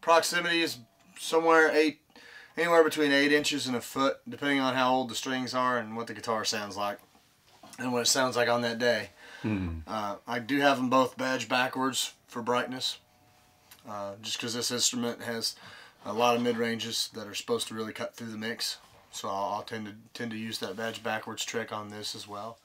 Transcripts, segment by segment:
proximity is somewhere eight, anywhere between eight inches and a foot, depending on how old the strings are and what the guitar sounds like, and what it sounds like on that day. Uh, I do have them both badged backwards for brightness, uh, just because this instrument has a lot of mid ranges that are supposed to really cut through the mix. So I'll, I'll tend to tend to use that badge backwards trick on this as well.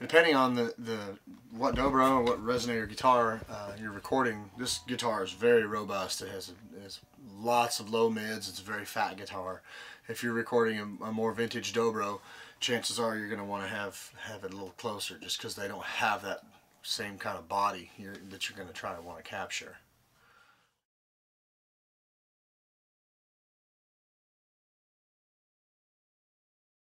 Depending on the the what dobro or what resonator guitar uh, you're recording this guitar is very robust. It has, it has lots of low mids. It's a very fat guitar. If you're recording a, a more vintage dobro chances are you're going to want to have have it a little closer just because they don't have that same kind of body that you're going to try to want to capture